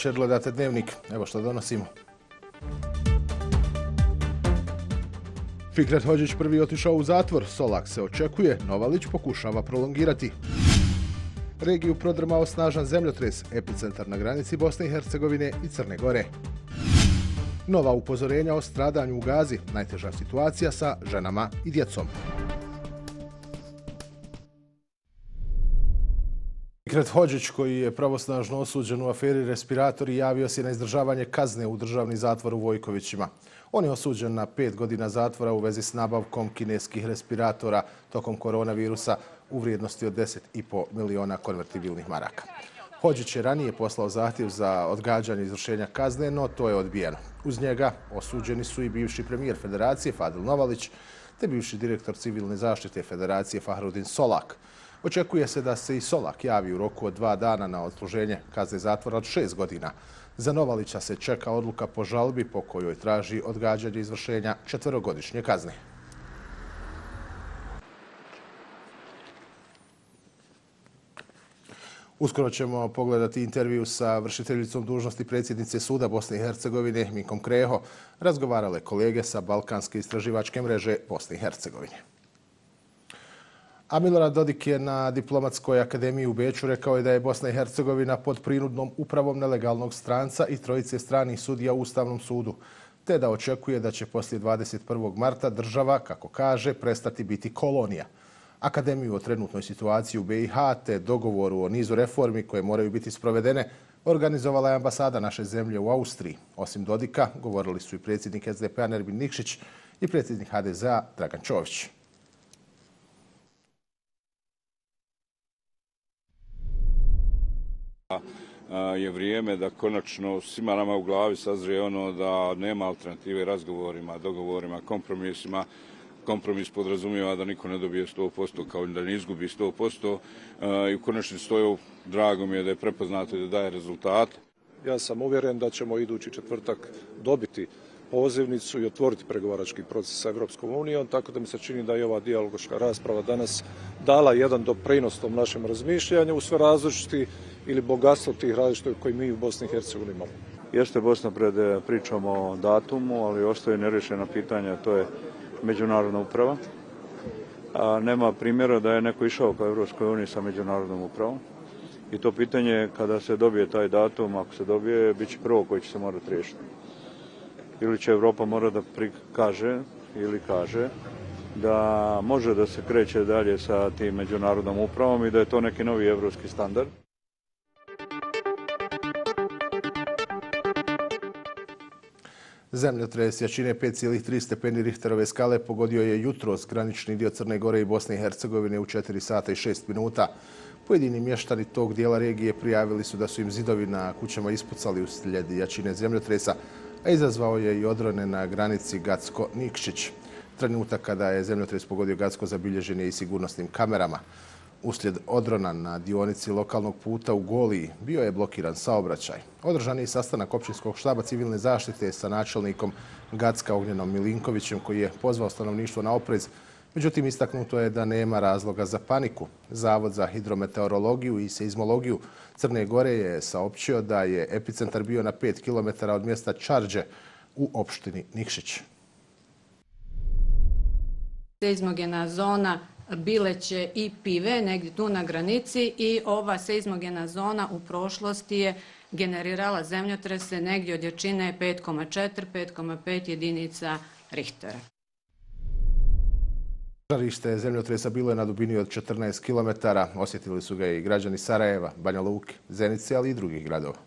večer, gledate Dnevnik. Evo što donosimo. Fikret Hođić prvi otišao u zatvor, Solak se očekuje, Novalić pokušava prolongirati. Regiju prodrmao snažan zemljotres, epicentar na granici Bosne i Hercegovine i Crne Gore. Nova upozorenja o stradanju u Gazi, najteža situacija sa ženama i djecom. Ikret Hođić, koji je pravosnažno osuđen u aferi respiratori, javio se na izdržavanje kazne u državni zatvor u Vojkovićima. On je osuđen na pet godina zatvora u vezi s nabavkom kineskih respiratora tokom koronavirusa u vrijednosti od 10,5 miliona konvertibilnih maraka. Hođić je ranije poslao zahtjev za odgađanje izvršenja kazne, no to je odbijeno. Uz njega osuđeni su i bivši premijer federacije Fadil Novalić, te bivši direktor civilne zaštite federacije Fahrudin Solak. Očekuje se da se i Solak javi u roku od dva dana na odsluženje kazne zatvora od šest godina. Za Novalića se čeka odluka po žalbi po kojoj traži odgađanje izvršenja četverogodišnje kazne. Uskoro ćemo pogledati intervju sa vršiteljicom dužnosti predsjednice Suda Bosne i Hercegovine, Mikom Kreho, razgovarale kolege sa Balkanske istraživačke mreže Bosne i Hercegovine. A Milorad Dodik je na Diplomatskoj akademiji u Beću rekao je da je Bosna i Hercegovina pod prinudnom upravom nelegalnog stranca i trojice stranih sudija u Ustavnom sudu, te da očekuje da će poslije 21. marta država, kako kaže, prestati biti kolonija. Akademiju o trenutnoj situaciji u BiH te dogovoru o nizu reformi koje moraju biti sprovedene organizovala je ambasada naše zemlje u Austriji. Osim Dodika, govorili su i predsjednik SDP-a Nervin Nikšić i predsjednik HDZ-a Dragan Čović. Je vrijeme da konačno svima nama u glavi sazrije ono da nema alternative razgovorima, dogovorima, kompromisima. Kompromis podrazumijeva da niko ne dobije 100% kao da ne izgubi 100%. E, I u konačni stoju drago mi je da je prepoznato i da daje rezultat. Ja sam uvjeren da ćemo idući četvrtak dobiti pozivnicu i otvoriti pregovarački proces sa Evropskom unijom, tako da mi se čini da je ova dijalogoška rasprava danas dala jedan doprinos tom našem razmišljanju u sve različiti ili bogatstvo tih različitih koji mi u Bosni i Hercegovini imamo. Jeste Bosna pred eh, pričom o datumu, ali ostaje nerešena pitanja, to je međunarodna uprava. A nema primjera da je neko išao ka Evropskoj uniji sa međunarodnom upravom. I to pitanje, kada se dobije taj datum, ako se dobije, bit će prvo koji će se morati riješiti. Ili će Evropa mora da prikaže ili kaže da može da se kreće dalje sa tim međunarodnom upravom i da je to neki novi evropski standard. Zemljotres jačine 5,3 stepeni Richterove skale pogodio je jutro s granični dio Crne Gore i Bosne i Hercegovine u 4 sata i 6 minuta. Pojedini mještani tog dijela regije prijavili su da su im zidovi na kućama ispucali uslijed jačine zemljotresa, a izazvao je i odrone na granici Gacko-Nikšić. Trenutak kada je zemljotres pogodio Gacko zabilježen je i sigurnosnim kamerama. Uslijed odrona na dionici lokalnog puta u Goliji bio je blokiran saobraćaj. Održan je sastanak općinskog štaba civilne zaštite sa načelnikom Gacka Ognjenom Milinkovićem koji je pozvao stanovništvo na oprez. Međutim, istaknuto je da nema razloga za paniku. Zavod za hidrometeorologiju i seizmologiju Crne Gore je saopćio da je epicentar bio na 5 km od mjesta Čarđe u opštini Nikšić. Seizmogena zona Bileće i Pive, negdje tu na granici i ova seizmogena zona u prošlosti je generirala zemljotrese negdje od jačine 5,4, 5,5 jedinica Richtera. Žarište zemljotresa bilo je na dubini od 14 km. Osjetili su ga i građani Sarajeva, Banja Luke, Zenice, ali i drugih gradova.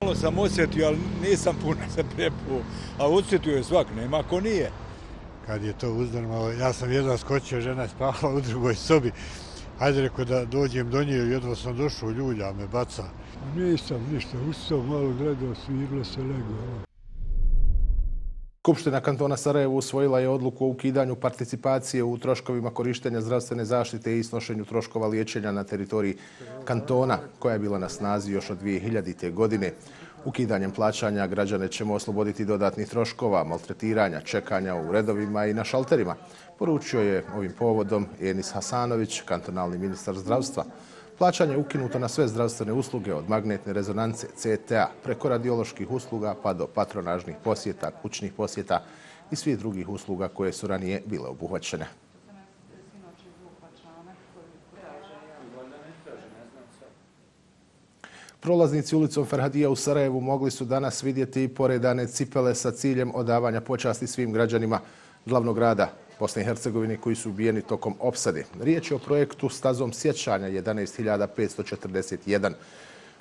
Malo sam osjetio, ali nisam puno se prepuo. A osjetio je svak, nema ko nije kad je to uzdrmalo. Ja sam jedva skočio, žena je spavala u drugoj sobi. Hajde reko da dođem do nje, jedva sam došao, ljulja me baca. Nisam ništa, ustao malo gledao, svirlo se lego. Skupština kantona Sarajevo usvojila je odluku o ukidanju participacije u troškovima korištenja zdravstvene zaštite i snošenju troškova liječenja na teritoriji kantona, koja je bila na snazi još od 2000. godine. Ukidanjem plaćanja građane ćemo osloboditi dodatnih troškova, maltretiranja, čekanja u redovima i na šalterima, poručio je ovim povodom Enis Hasanović, kantonalni ministar zdravstva. Plaćanje je ukinuto na sve zdravstvene usluge od magnetne rezonance CTA preko radioloških usluga pa do patronažnih posjeta, kućnih posjeta i svih drugih usluga koje su ranije bile obuhvaćene. Prolaznici ulicom Ferhadija u Sarajevu mogli su danas vidjeti poredane cipele sa ciljem odavanja počasti svim građanima glavnog grada Bosne i Hercegovine koji su ubijeni tokom opsade. Riječ je o projektu stazom sjećanja 11.541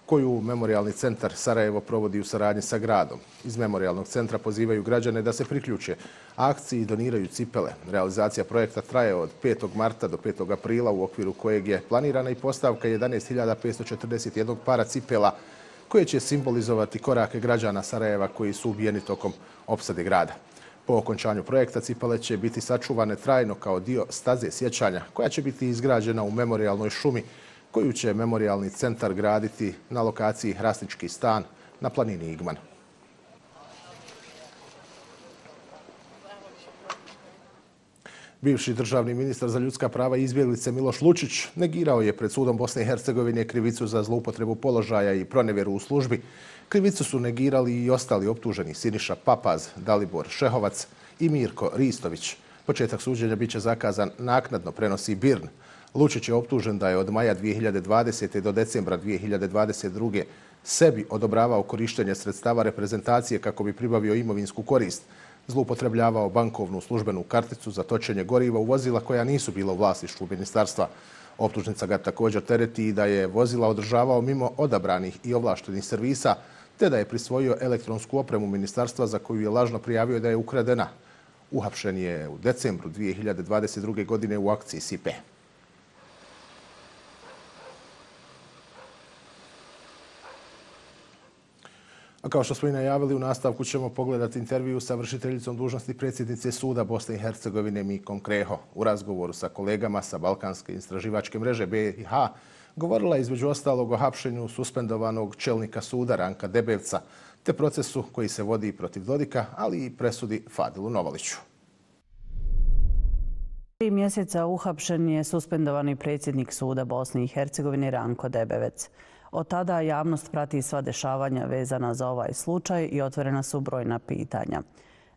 koju Memorialni centar Sarajevo provodi u saradnji sa gradom. Iz Memorialnog centra pozivaju građane da se priključe akciji i doniraju cipele. Realizacija projekta traje od 5. marta do 5. aprila u okviru kojeg je planirana i postavka 11.541 para cipela koje će simbolizovati korake građana Sarajeva koji su ubijeni tokom opsade grada. Po okončanju projekta cipele će biti sačuvane trajno kao dio staze sjećanja koja će biti izgrađena u memorialnoj šumi koju će memorialni centar graditi na lokaciji Hrasnički stan na planini Igman. Bivši državni ministar za ljudska prava i izbjeglice Miloš Lučić negirao je pred sudom Bosne i Hercegovine krivicu za zloupotrebu položaja i pronevjeru u službi. Krivicu su negirali i ostali optuženi Siniša Papaz, Dalibor Šehovac i Mirko Ristović. Početak suđenja biće zakazan naknadno prenosi Birn. Lučić je optužen da je od maja 2020. do decembra 2022. sebi odobravao korištenje sredstava reprezentacije kako bi pribavio imovinsku korist. Zloupotrebljavao bankovnu službenu karticu za točenje goriva u vozila koja nisu bila u vlasništvu ministarstva. Optužnica ga također tereti i da je vozila održavao mimo odabranih i ovlaštenih servisa, te da je prisvojio elektronsku opremu ministarstva za koju je lažno prijavio da je ukradena. Uhapšen je u decembru 2022. godine u akciji SIPE. A kao što smo i najavili, u nastavku ćemo pogledati intervju sa vršiteljicom dužnosti predsjednice Suda Bosne i Hercegovine Mikom Kreho. U razgovoru sa kolegama sa Balkanske istraživačke mreže BiH govorila između ostalog o hapšenju suspendovanog čelnika suda Ranka Debevca te procesu koji se vodi protiv Dodika, ali i presudi Fadilu Novaliću. Tri mjeseca uhapšen je suspendovani predsjednik suda Bosne i Hercegovine Ranko Debevec. Od tada javnost prati sva dešavanja vezana za ovaj slučaj i otvorena su brojna pitanja.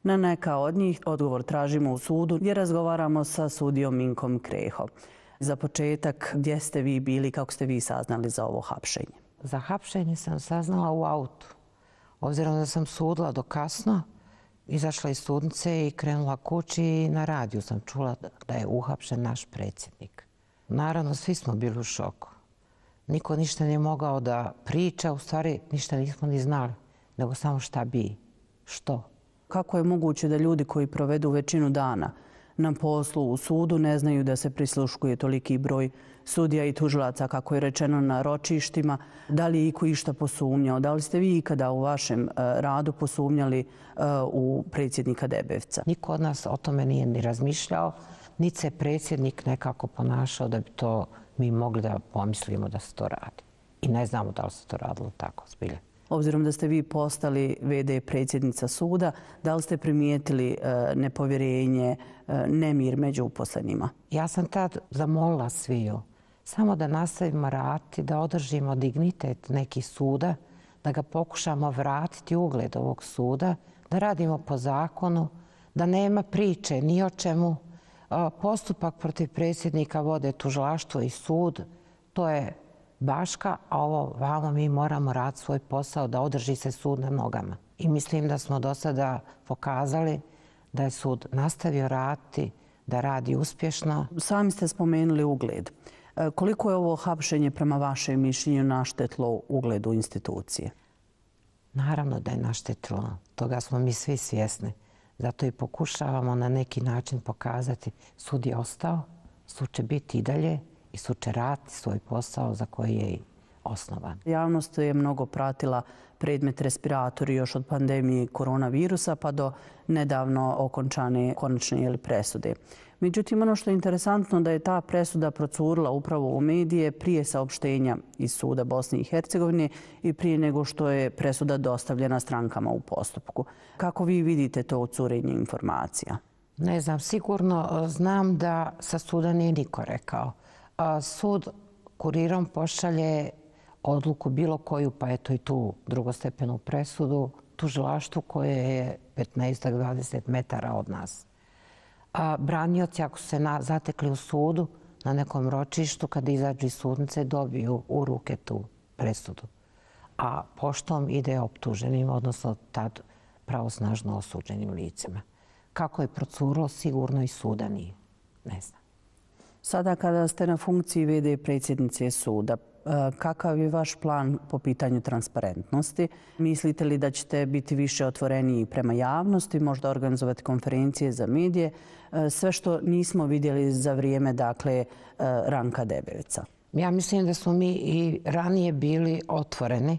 Na neka od njih odgovor tražimo u sudu gdje razgovaramo sa sudijom Minkom Kreho. Za početak, gdje ste vi bili, kako ste vi saznali za ovo hapšenje? Za hapšenje sam saznala u autu. Obzirom da sam sudila do kasno, izašla iz sudnice i krenula kući i na radiju sam čula da je uhapšen naš predsjednik. Naravno, svi smo bili u šoku. Niko ništa nije mogao da priča, u stvari ništa nismo ni znali, nego samo šta bi, što. Kako je moguće da ljudi koji provedu većinu dana na poslu u sudu ne znaju da se prisluškuje toliki broj sudija i tužilaca, kako je rečeno na ročištima. Da li je iko išta posumnjao? Da li ste vi ikada u vašem e, radu posumnjali e, u predsjednika Debevca? Niko od nas o tome nije ni razmišljao, niti se predsjednik nekako ponašao da bi to mi mogli da pomislimo da se to radi. I ne znamo da li se to radilo tako, zbilje. Obzirom da ste vi postali VD predsjednica suda, da li ste primijetili e, nepovjerenje, e, nemir među uposlenima? Ja sam tad zamolila sviju samo da nastavimo rati, da održimo dignitet nekih suda, da ga pokušamo vratiti ugled ovog suda, da radimo po zakonu, da nema priče ni o čemu. Postupak protiv predsjednika vode tužilaštvo i sud, to je Baška, a ovo vamo mi moramo rad svoj posao da održi se sud na nogama. I mislim da smo do sada pokazali da je sud nastavio raditi, da radi uspješno. Sami ste spomenuli ugled. E, koliko je ovo hapšenje prema vašem mišljenju naštetlo ugledu institucije? Naravno da je naštetlo. Toga smo mi svi svjesni. Zato i pokušavamo na neki način pokazati sud je ostao, sud će biti i dalje i sud će raditi svoj posao za koji je i osnovan. Javnost je mnogo pratila predmet respiratori još od pandemije koronavirusa pa do nedavno okončane konačne presude. Međutim, ono što je interesantno da je ta presuda procurila upravo u medije prije saopštenja iz suda Bosne i Hercegovine i prije nego što je presuda dostavljena strankama u postupku. Kako vi vidite to curenje informacija? Ne znam, sigurno e, znam da sa suda nije niko rekao. E, sud kurirom pošalje odluku bilo koju, pa eto i tu drugostepenu presudu, tužilaštu koje je 15-20 metara od nas. A branioci, ako se na, zatekli u sudu, na nekom ročištu, kada izađu iz sudnice, dobiju u ruke tu presudu. A poštom ide optuženim, odnosno tad pravosnažno osuđenim licima. Kako je procurilo, sigurno i suda nije. Ne znam. Sada kada ste na funkciji VD predsjednice suda, E, kakav je vaš plan po pitanju transparentnosti? Mislite li da ćete biti više otvoreniji prema javnosti, možda organizovati konferencije za medije, e, sve što nismo vidjeli za vrijeme dakle, e, Ranka Debevica? Ja mislim da smo mi i ranije bili otvoreni.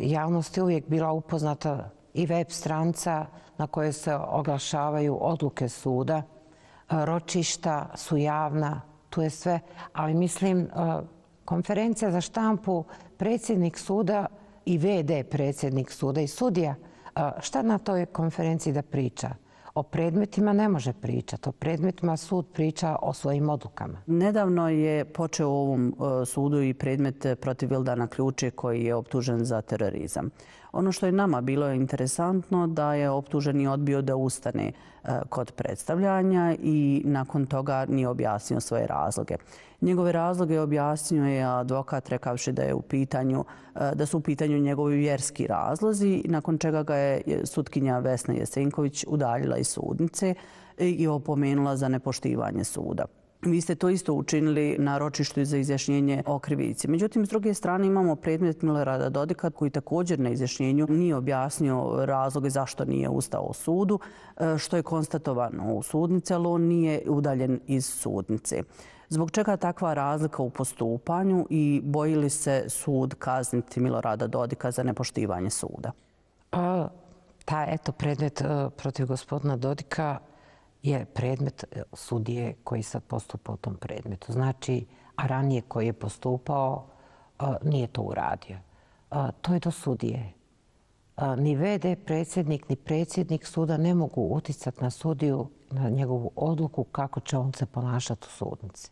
Javnost je uvijek bila upoznata i web stranca na kojoj se oglašavaju odluke suda, ročišta su javna, tu je sve. Ali mislim, konferencija za štampu, predsjednik suda i VD predsjednik suda i sudija, šta na toj konferenciji da priča? O predmetima ne može pričati. O predmetima sud priča o svojim odlukama. Nedavno je počeo u ovom e, sudu i predmet protiv Vildana Ključe koji je optužen za terorizam. Ono što je nama bilo interesantno da je optuženi odbio da ustane e, kod predstavljanja i nakon toga nije objasnio svoje razloge. Njegove razloge objasnio je advokat rekavši da je u pitanju e, da su u pitanju njegovi vjerski razlozi, nakon čega ga je sutkinja Vesna Jesenković udaljila iz sudnice i opomenula za nepoštivanje suda. Vi ste to isto učinili na ročištu za izjašnjenje o krivici. Međutim, s druge strane imamo predmet Milorada Dodika koji također na izjašnjenju nije objasnio razloge zašto nije ustao u sudu, e, što je konstatovano u sudnici, ali on nije udaljen iz sudnice. Zbog čega takva razlika u postupanju i boji li se sud kazniti Milorada Dodika za nepoštivanje suda? A, ta eto predmet e, protiv gospodina Dodika je predmet e, sudije koji sad postupa u tom predmetu. Znači, a ranije koji je postupao e, nije to uradio. E, to je do sudije. Ni VD predsjednik, ni predsjednik suda ne mogu uticati na sudiju, na njegovu odluku kako će on se ponašati u sudnici.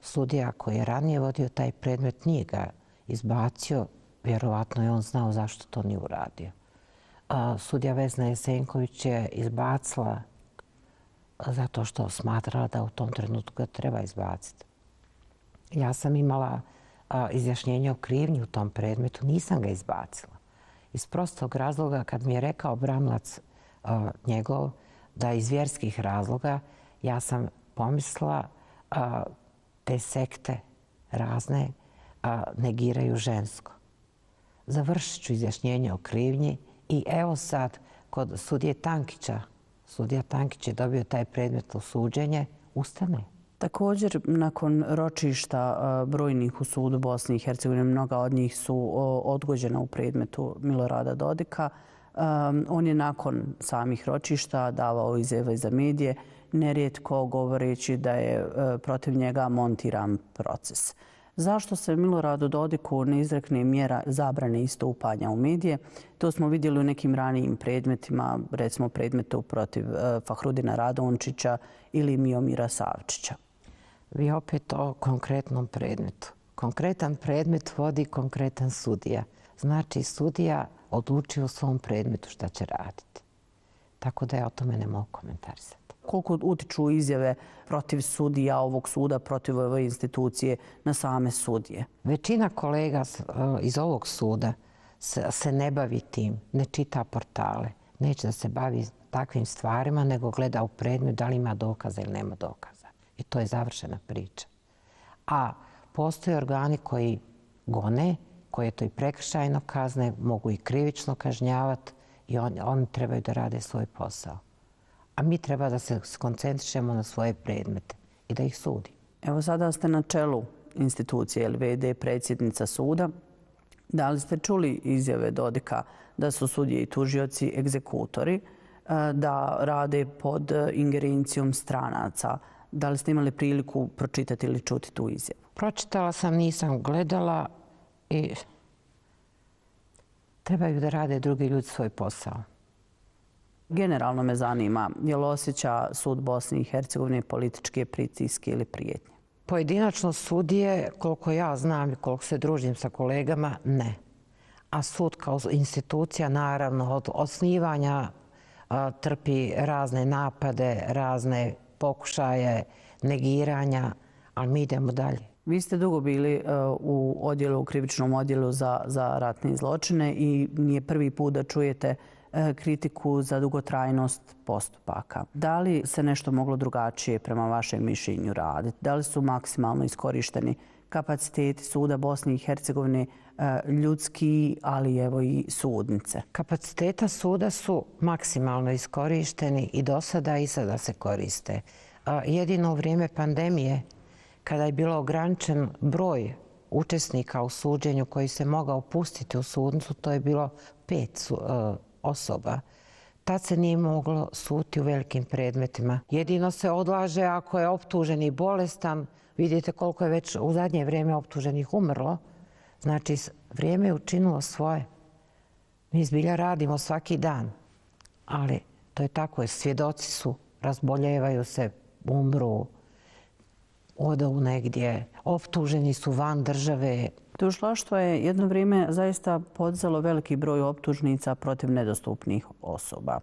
Sudija koji je ranije vodio taj predmet nije ga izbacio, vjerovatno je on znao zašto to nije uradio. Sudija Vesna Jesenković je izbacila zato što smatrala da u tom trenutku ga treba izbaciti. Ja sam imala izjašnjenje o krivnji u tom predmetu, nisam ga izbacila. Iz prostog razloga, kad mi je rekao Bramlac njegov da iz vjerskih razloga, ja sam pomisla te sekte razne negiraju žensko. Završit ću izjašnjenje o krivnji i evo sad kod sudije Tankića, sudija Tankić je dobio taj predmet u suđenje, ustane. Također, nakon ročišta e, brojnih u sudu Bosne i Hercegovine, mnoga od njih su odgođena u predmetu Milorada Dodika. E, on je nakon samih ročišta davao izjave za medije, nerijetko govoreći da je e, protiv njega montiran proces. Zašto se Miloradu Dodiku ne izrekne mjera zabrane istupanja u medije? To smo vidjeli u nekim ranijim predmetima, recimo predmetu protiv e, Fahrudina Radončića ili Miomira Savčića. Vi opet o konkretnom predmetu. Konkretan predmet vodi konkretan sudija. Znači, sudija odluči u svom predmetu šta će raditi. Tako da ja o tome ne mogu komentarisati koliko utiču izjave protiv sudija ovog suda, protiv ove institucije na same sudije? Većina kolega e, iz ovog suda se ne bavi tim, ne čita portale, neće da se bavi takvim stvarima, nego gleda u predmet da li ima dokaza ili nema dokaza. I to je završena priča. A postoje organi koji gone, koje to i prekršajno kazne, mogu i krivično kažnjavati i oni, oni trebaju da rade svoj posao a mi treba da se skoncentrišemo na svoje predmete i da ih sudi. Evo sada ste na čelu institucije LVD, predsjednica suda. Da li ste čuli izjave Dodika da su sudje i tužioci egzekutori, e, da rade pod ingerencijom stranaca? Da li ste imali priliku pročitati ili čuti tu izjavu? Pročitala sam, nisam gledala i trebaju da rade drugi ljudi svoj posao. Generalno me zanima, je li osjeća sud Bosne i Hercegovine političke pritiske ili prijetnje? Pojedinačno sudije, koliko ja znam i koliko se družim sa kolegama, ne. A sud kao institucija, naravno, od osnivanja trpi razne napade, razne pokušaje, negiranja, ali mi idemo dalje. Vi ste dugo bili e, u odjelu, u krivičnom odjelu za, za ratne zločine i nije prvi put da čujete E, kritiku za dugotrajnost postupaka. Da li se nešto moglo drugačije prema vašem mišljenju raditi? Da li su maksimalno iskorišteni kapaciteti suda Bosne i Hercegovine e, ljudski, ali evo i sudnice? Kapaciteta suda su maksimalno iskorišteni i do sada i sada se koriste. Jedino u vrijeme pandemije kada je bilo ograničen broj učesnika u suđenju koji se mogao pustiti u sudnicu, to je bilo pet e, osoba. Tad se nije moglo suti u velikim predmetima. Jedino se odlaže ako je optužen i bolestan. Vidite koliko je već u zadnje vrijeme optuženih umrlo. Znači, vrijeme je učinilo svoje. Mi zbilja radimo svaki dan. Ali to je tako, svjedoci su, razboljevaju se, umru, odu negdje, optuženi su van države. Tužilaštvo je jedno vrijeme zaista podzalo veliki broj optužnica protiv nedostupnih osoba.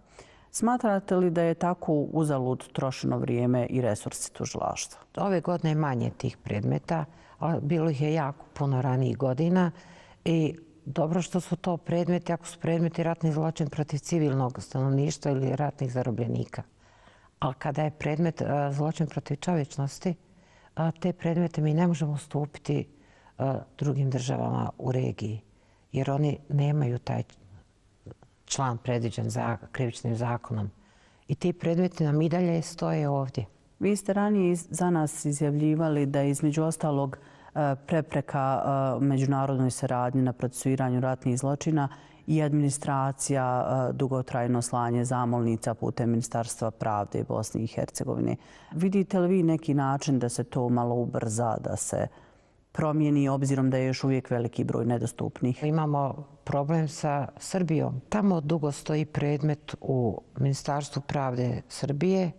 Smatrate li da je tako uzalud trošeno vrijeme i resursi tužilaštva? Ove godine je manje tih predmeta, ali bilo ih je jako puno ranijih godina i dobro što su to predmeti, ako su predmeti ratni zločin protiv civilnog stanovništva ili ratnih zarobljenika. Ali kada je predmet e, zločin protiv čovječnosti, te predmete mi ne možemo stupiti drugim državama u regiji, jer oni nemaju taj član predviđen za krivičnim zakonom. I ti predmeti nam i dalje stoje ovdje. Vi ste ranije za nas izjavljivali da između ostalog e, prepreka e, međunarodnoj saradnji na procesuiranju ratnih zločina i administracija e, dugotrajno slanje zamolnica putem Ministarstva pravde Bosne i Hercegovine. Vidite li vi neki način da se to malo ubrza, da se promijeni obzirom da je još uvijek veliki broj nedostupnih? Imamo problem sa Srbijom. Tamo dugo stoji predmet u Ministarstvu pravde Srbije.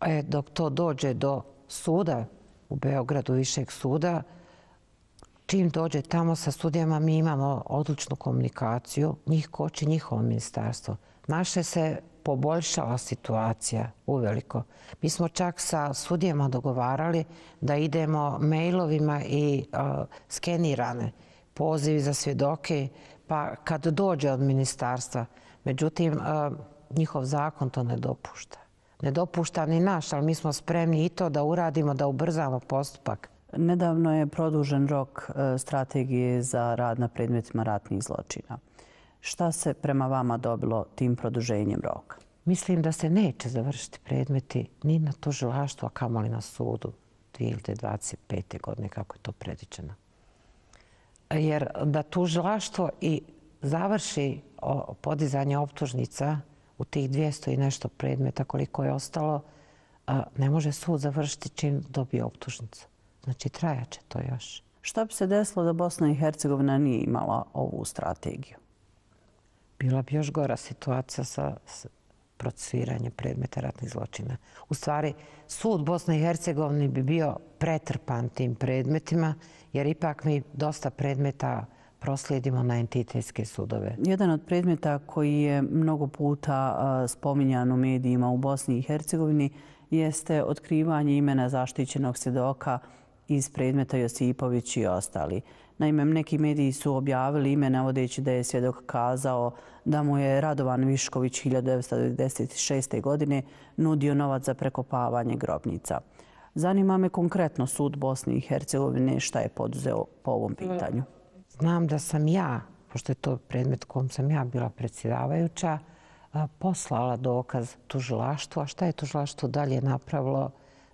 E, dok to dođe do suda u Beogradu, višeg suda, čim dođe tamo sa studijama, mi imamo odličnu komunikaciju, njih koči njihovo ministarstvo. Naše se poboljšala situacija uveliko. Mi smo čak sa sudijama dogovarali da idemo mailovima i skenirane pozivi za svjedoke, pa kad dođe od ministarstva. Međutim, njihov zakon to ne dopušta. Ne dopušta ni naš, ali mi smo spremni i to da uradimo, da ubrzamo postupak. Nedavno je produžen rok e, strategije za rad na predmetima ratnih zločina. Šta se prema vama dobilo tim produženjem roka? Mislim da se neće završiti predmeti ni na to žilaštvo, a kamoli na sudu 2025. godine, kako je to predičeno. Jer da tužilaštvo i završi podizanje optužnica u tih 200 i nešto predmeta koliko je ostalo, ne može sud završiti čim dobije optužnicu. Znači, trajaće to još. Šta bi se desilo da Bosna i Hercegovina nije imala ovu strategiju? Bila bi još gora situacija sa procesuiranjem predmeta ratnih zločina. U stvari, sud Bosne i Hercegovine bi bio pretrpan tim predmetima, jer ipak mi dosta predmeta proslijedimo na entitetske sudove. Jedan od predmeta koji je mnogo puta spominjan u medijima u Bosni i Hercegovini jeste otkrivanje imena zaštićenog svjedoka iz predmeta Josipović i ostali. Naime, neki mediji su objavili ime navodeći da je svjedok kazao da mu je Radovan Višković 1996. godine nudio novac za prekopavanje grobnica. Zanima me konkretno sud Bosne i Hercegovine šta je poduzeo po ovom pitanju. Znam da sam ja, pošto je to predmet kom sam ja bila predsjedavajuća, poslala dokaz tužilaštvu. A šta je tužilaštvo dalje napravilo?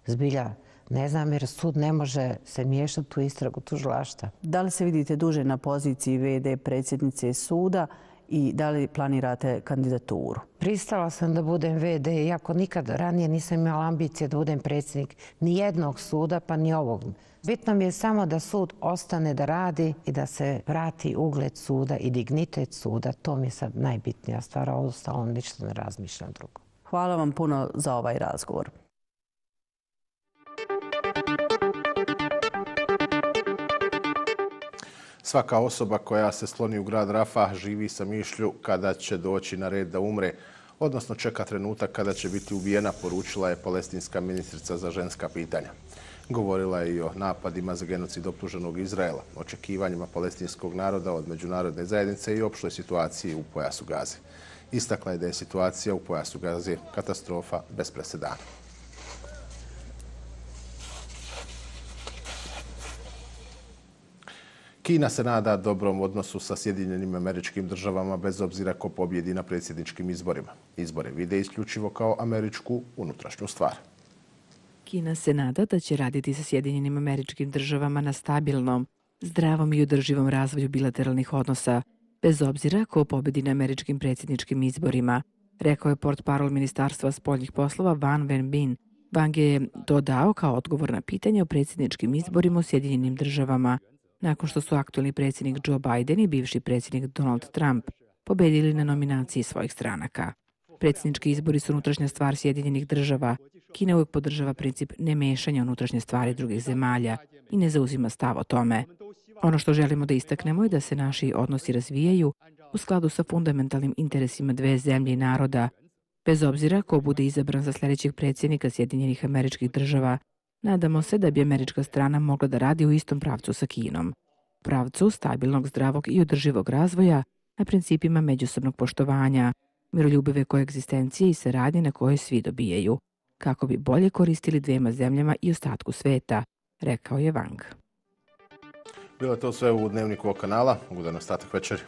Zbilja Ne znam jer sud ne može se miješati u istragu tužilašta. Da li se vidite duže na poziciji VD predsjednice suda i da li planirate kandidaturu? Pristala sam da budem VD, iako nikad ranije nisam imala ambicije da budem predsjednik ni jednog suda, pa ni ovog. Bitno mi je samo da sud ostane da radi i da se vrati ugled suda i dignitet suda. To mi je sad najbitnija stvar, a ostalo ništa ne razmišljam drugo. Hvala vam puno za ovaj razgovor. Svaka osoba koja se sloni u grad Rafah živi sa mišlju kada će doći na red da umre, odnosno čeka trenutak kada će biti ubijena, poručila je palestinska ministrica za ženska pitanja. Govorila je i o napadima za genocid optuženog Izraela, očekivanjima palestinskog naroda od međunarodne zajednice i opštoj situaciji u pojasu Gaze. Istakla je da je situacija u pojasu Gaze katastrofa bez presedana. Kina se nada dobrom odnosu sa Sjedinjenim američkim državama bez obzira ko pobjedi na predsjedničkim izborima. Izbore vide isključivo kao američku unutrašnju stvar. Kina se nada da će raditi sa Sjedinjenim američkim državama na stabilnom, zdravom i održivom razvoju bilateralnih odnosa, bez obzira ko pobedi na američkim predsjedničkim izborima, rekao je port parol Ministarstva spoljnih poslova Van Wenbin. Wang je dodao kao odgovor na pitanje o predsjedničkim izborima u Sjedinjenim državama, nakon što su aktualni predsjednik Joe Biden i bivši predsjednik Donald Trump pobedili na nominaciji svojih stranaka. Predsjednički izbori su unutrašnja stvar Sjedinjenih država. Kina uvijek podržava princip nemešanja unutrašnje stvari drugih zemalja i ne zauzima stav o tome. Ono što želimo da istaknemo je da se naši odnosi razvijaju u skladu sa fundamentalnim interesima dve zemlje i naroda. Bez obzira ko bude izabran za sljedećeg predsjednika Sjedinjenih američkih država, nadamo se da bi američka strana mogla da radi u istom pravcu sa Kinom. Pravcu stabilnog, zdravog i održivog razvoja na principima međusobnog poštovanja, miroljubive koegzistencije i saradnje na koje svi dobijaju, kako bi bolje koristili dvema zemljama i ostatku sveta, rekao je Wang. Bilo je to sve u dnevniku kanala. Ugodan ostatak večeri.